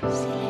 See.